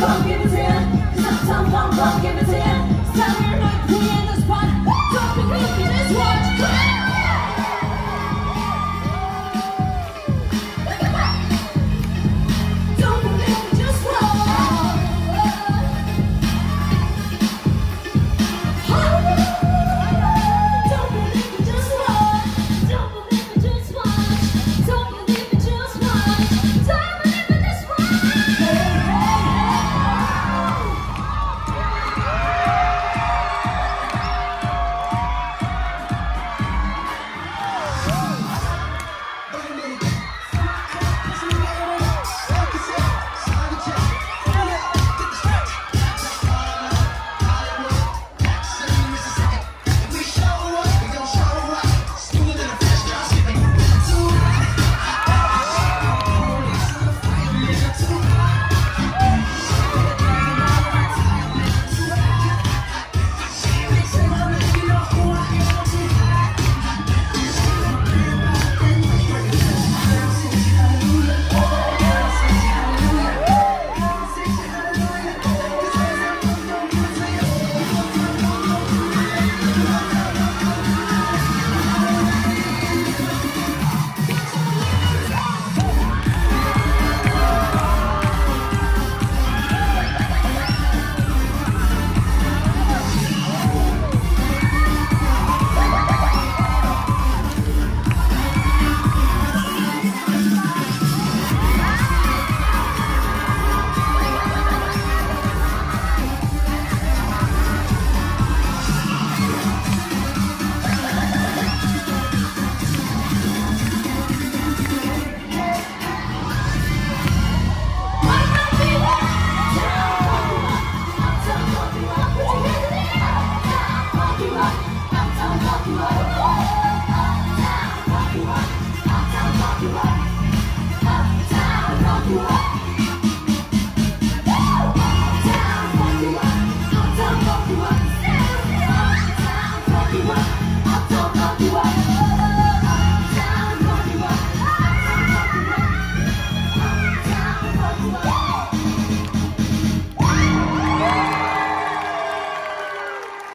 Don't give it to him. Stomp, stomp, give your night, in the spot. Don't be quick, this one.